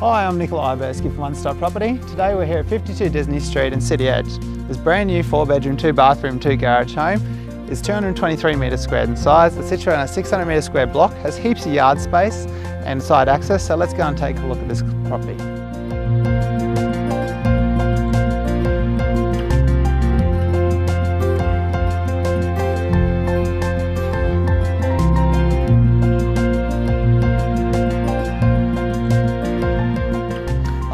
Hi, I'm Nickoli Obersky from One Stop Property. Today we're here at 52 Disney Street in CityEdge. This brand new four bedroom, two bathroom, two garage home is 223 metres squared in size. It's situated on a 600 metre square block, has heaps of yard space and side access. So let's go and take a look at this property.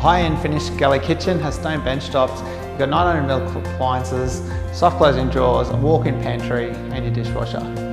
High-end finished galley kitchen, has stone bench tops, you've got 900ml appliances, soft closing drawers, a walk-in pantry and your dishwasher.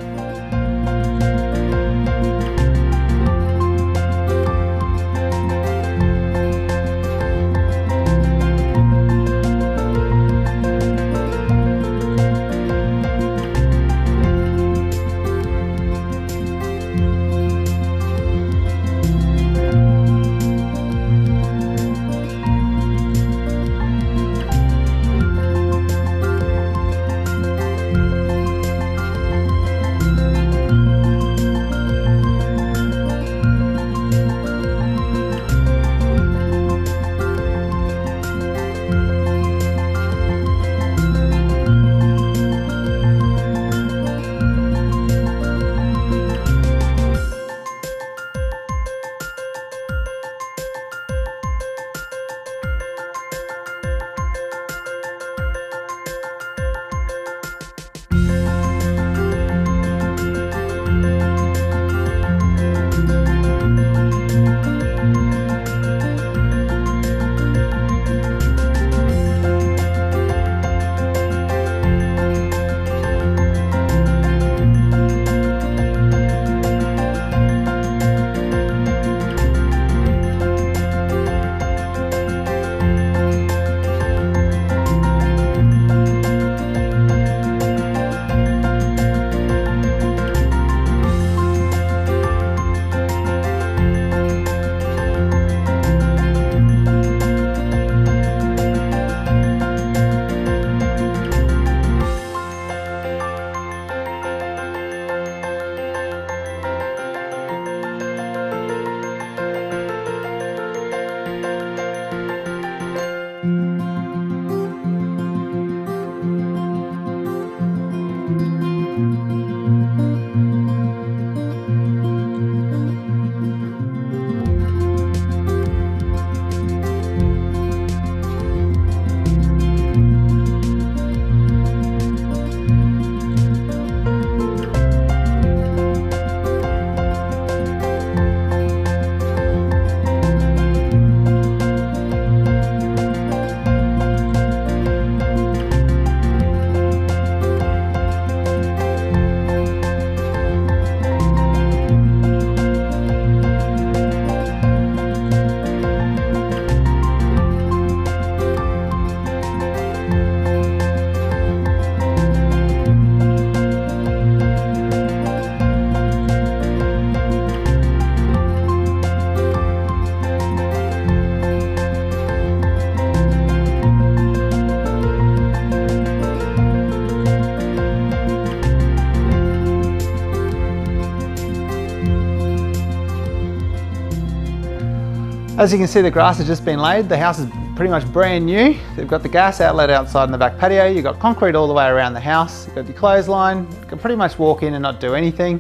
As you can see, the grass has just been laid. The house is pretty much brand new. They've got the gas outlet outside in the back patio. You've got concrete all the way around the house. You've got your clothesline. You can pretty much walk in and not do anything.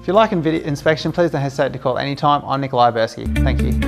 If you like an inspection, please don't hesitate to call anytime. I'm Nickoli Obersky. Thank you.